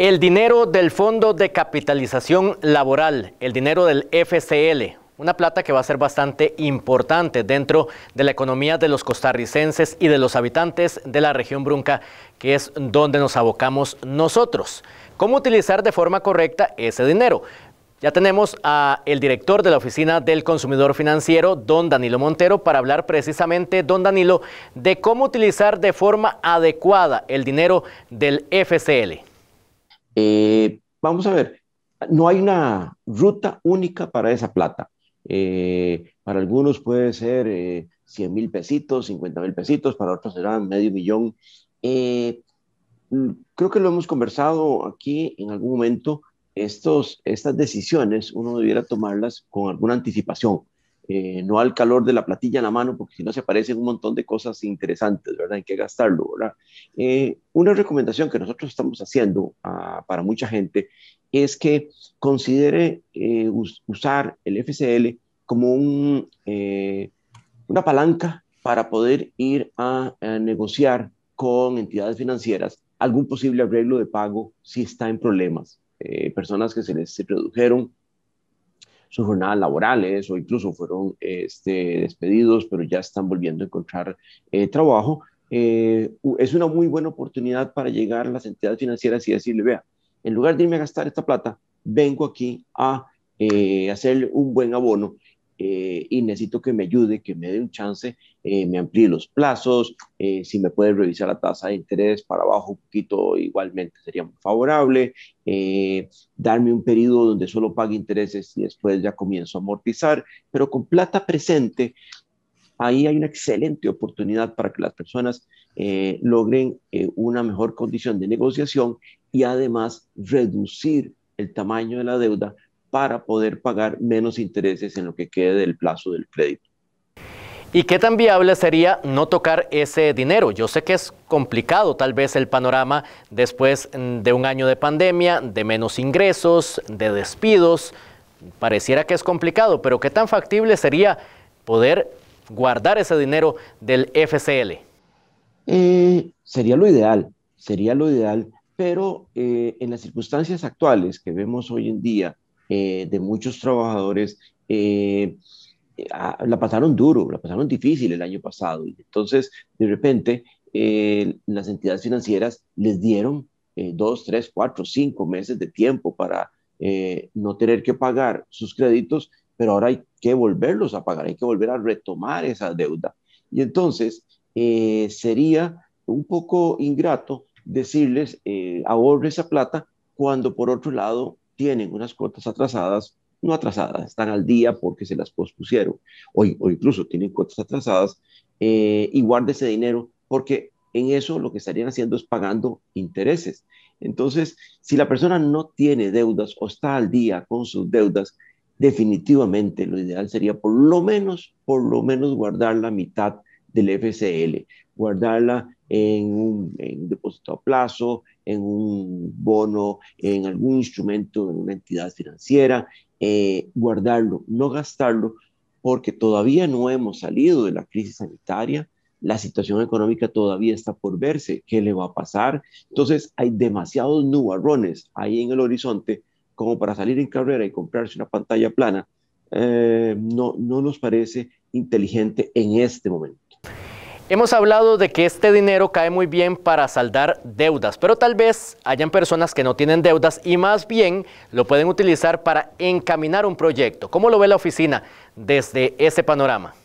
El dinero del Fondo de Capitalización Laboral, el dinero del FCL, una plata que va a ser bastante importante dentro de la economía de los costarricenses y de los habitantes de la región Brunca, que es donde nos abocamos nosotros. ¿Cómo utilizar de forma correcta ese dinero? Ya tenemos a el director de la Oficina del Consumidor Financiero, don Danilo Montero, para hablar precisamente, don Danilo, de cómo utilizar de forma adecuada el dinero del FCL. Eh, vamos a ver, no hay una ruta única para esa plata. Eh, para algunos puede ser 100 eh, mil pesitos, 50 mil pesitos, para otros serán medio millón. Mm, creo que lo hemos conversado aquí en algún momento. Estos, estas decisiones uno debiera tomarlas con alguna anticipación. Eh, no al calor de la platilla en la mano, porque si no se aparecen un montón de cosas interesantes, ¿verdad? Hay que gastarlo, ¿verdad? Eh, una recomendación que nosotros estamos haciendo ah, para mucha gente es que considere eh, usar el FCL como un, una palanca para poder ir a, negociar con entidades financieras algún posible arreglo de pago si está en problemas. personas que se les se produjeron sus jornadas laborales o incluso fueron este, despedidos, pero ya están volviendo a encontrar eh, trabajo, eh, es una muy buena oportunidad para llegar a las entidades financieras y decirle, vea, en lugar de irme a gastar esta plata, vengo aquí a eh, hacerle un buen abono eh, y necesito que me ayude, que me dé un chance, eh, me amplíe los plazos, eh, si me puede revisar la tasa de interés para abajo un poquito, igualmente sería muy favorable, darme un periodo donde solo pague intereses y después ya comienzo a amortizar, pero con plata presente, ahí hay una excelente oportunidad para que las personas logren una mejor condición de negociación y además reducir el tamaño de la deuda para poder pagar menos intereses en lo que quede del plazo del crédito. ¿Y qué tan viable sería no tocar ese dinero? Yo sé que es complicado tal vez el panorama después mm, de un año de pandemia, de menos ingresos, de despidos. Pareciera que es complicado, pero ¿qué tan factible sería poder guardar ese dinero del FCL? Eh, sería lo ideal, sería lo ideal, pero eh, en las circunstancias actuales que vemos hoy en día, eh, de muchos trabajadores eh, la pasaron duro, la pasaron difícil el año pasado. Y entonces, de repente, eh, las entidades financieras les dieron dos, tres, cuatro, cinco meses de tiempo para no tener que pagar sus créditos, pero ahora hay que volverlos a pagar, hay que volver a retomar esa deuda. Y entonces, sería un poco ingrato decirles, ahorre esa plata, cuando por otro lado tienen unas cuotas atrasadas, no atrasadas, están al día porque se las pospusieron, o, incluso tienen cuotas atrasadas, eh, y guarde ese dinero porque en eso lo que estarían haciendo es pagando intereses. Entonces, si la persona no tiene deudas o está al día con sus deudas, definitivamente lo ideal sería por lo menos, por lo menos guardar la mitad del FCL, guardarla en un, depósito a plazo, en un bono, en algún instrumento, en una entidad financiera, eh, guardarlo, no gastarlo, porque todavía no hemos salido de la crisis sanitaria, la situación económica todavía está por verse, qué le va a pasar. Entonces hay demasiados nubarrones ahí en el horizonte como para salir en carrera y comprarse una pantalla plana. Eh, no, no nos parece inteligente en este momento. Hemos hablado de que este dinero cae muy bien para saldar deudas, pero tal vez hayan personas que no tienen deudas y más bien lo pueden utilizar para encaminar un proyecto. ¿Cómo lo ve la oficina desde ese panorama?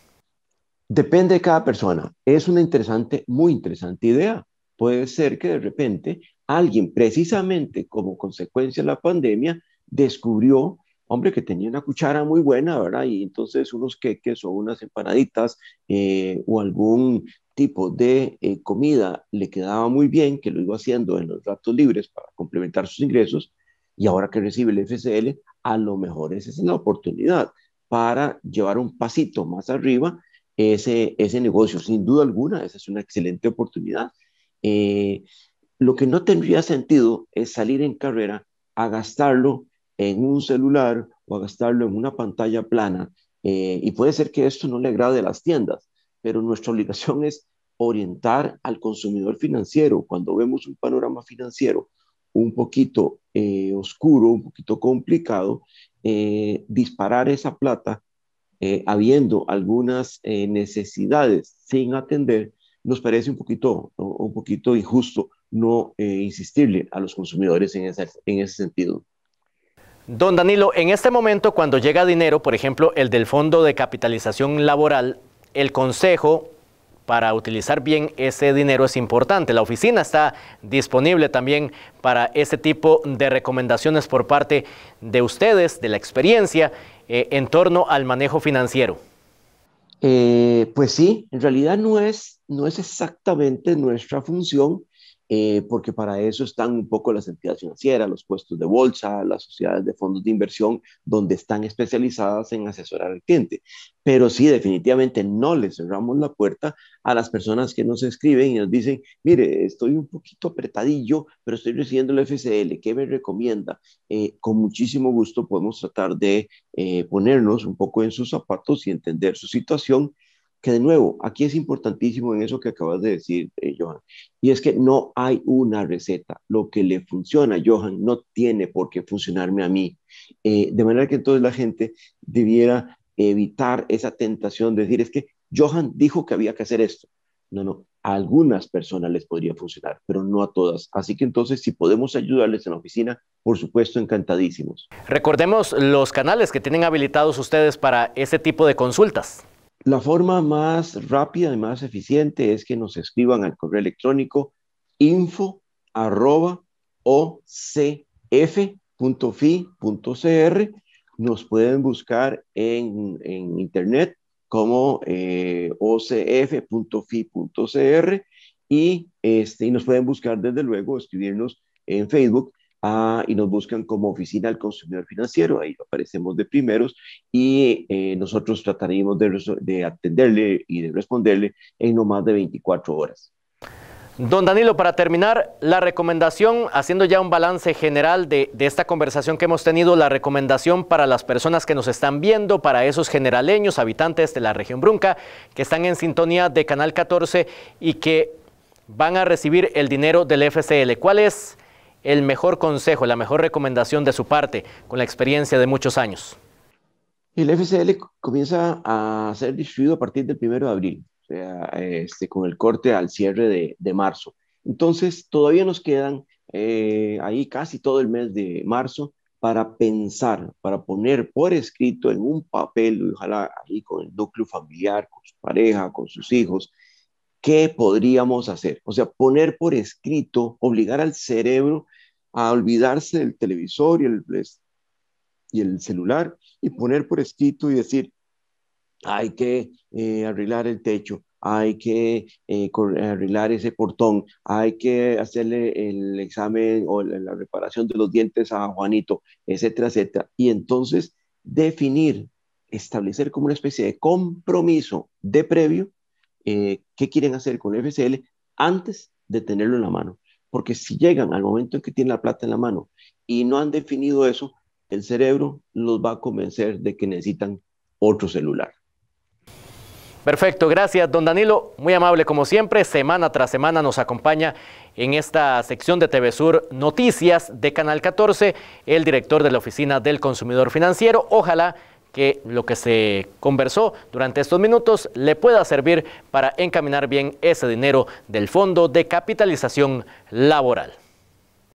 Depende de cada persona. Es una interesante, muy interesante idea. Puede ser que de repente alguien, precisamente como consecuencia de la pandemia, descubrió hombre, que tenía una cuchara muy buena, ¿verdad? Y entonces unos queques o unas empanaditas eh, o algún tipo de eh, comida le quedaba muy bien, que lo iba haciendo en los ratos libres para complementar sus ingresos, y ahora que recibe el FCL, a lo mejor esa es la oportunidad para llevar un pasito más arriba ese, ese negocio. Sin duda alguna, esa es una excelente oportunidad. Eh, lo que no tendría sentido es salir en carrera a gastarlo en un celular o a gastarlo en una pantalla plana. Eh, y puede ser que esto no le agrade a las tiendas, pero nuestra obligación es orientar al consumidor financiero. Cuando vemos un panorama financiero un poquito eh, oscuro, un poquito complicado, eh, disparar esa plata habiendo algunas necesidades sin atender, nos parece un poquito, un poquito injusto no insistirle a los consumidores en en ese sentido. Don Danilo, en este momento cuando llega dinero, por ejemplo, el del Fondo de Capitalización Laboral, el consejo para utilizar bien ese dinero es importante. La oficina está disponible también para ese tipo de recomendaciones por parte de ustedes, de la experiencia, eh, en torno al manejo financiero. Eh, pues sí, en realidad no es, no es exactamente nuestra función, eh, porque para eso están un poco las entidades financieras, los puestos de bolsa, las sociedades de fondos de inversión, donde están especializadas en asesorar al cliente. Pero sí, definitivamente no le cerramos la puerta a las personas que nos escriben y nos dicen, mire, estoy un poquito apretadillo, pero estoy recibiendo el FCL, ¿qué me recomienda? Eh, con muchísimo gusto podemos tratar de eh, ponernos un poco en sus zapatos y entender su situación que de nuevo, aquí es importantísimo en eso que acabas de decir, eh, Johan, y es que no hay una receta. Lo que le funciona a Johan no tiene por qué funcionarme a mí. Eh, de manera que entonces la gente debiera evitar esa tentación de decir, es que Johan dijo que había que hacer esto. No, no, a algunas personas les podría funcionar, pero no a todas. Así que entonces, si podemos ayudarles en la oficina, por supuesto, encantadísimos. Recordemos los canales que tienen habilitados ustedes para ese tipo de consultas. La forma más rápida y más eficiente es que nos escriban al correo electrónico info arroba ocf.fi.cr. Nos pueden buscar en, internet como eh, ocf.fi.cr y, este, y nos pueden buscar desde luego, escribirnos en Facebook Ah, y nos buscan como oficina del consumidor financiero, ahí aparecemos de primeros y eh, nosotros trataremos de, atenderle y de responderle en no más de 24 horas. Don Danilo, para terminar, la recomendación, haciendo ya un balance general de, de, esta conversación que hemos tenido, la recomendación para las personas que nos están viendo, para esos generaleños, habitantes de la región Brunca, que están en sintonía de Canal 14 y que van a recibir el dinero del FCL. ¿Cuál es el mejor consejo, la mejor recomendación de su parte con la experiencia de muchos años? El FCL comienza a ser distribuido a partir del primero de abril, o sea, este, con el corte al cierre de, marzo. Entonces, todavía nos quedan eh, ahí casi todo el mes de marzo para pensar, para poner por escrito en un papel, ojalá ahí con el núcleo familiar, con su pareja, con sus hijos, qué podríamos hacer. O sea, poner por escrito, obligar al cerebro a olvidarse del televisor y el, y el celular y poner por escrito y decir, hay que eh, arreglar el techo, hay que eh, arreglar ese portón, hay que hacerle el examen o la reparación de los dientes a Juanito, etcétera, etcétera. Y entonces definir, establecer como una especie de compromiso de previo eh, qué quieren hacer con el FCL antes de tenerlo en la mano. Porque si llegan al momento en que tienen la plata en la mano y no han definido eso, el cerebro los va a convencer de que necesitan otro celular. Perfecto, gracias don Danilo, muy amable como siempre, semana tras semana nos acompaña en esta sección de TV Sur Noticias de Canal 14 el director de la Oficina del Consumidor Financiero. Ojalá que lo que se conversó durante estos minutos le pueda servir para encaminar bien ese dinero del Fondo de Capitalización Laboral.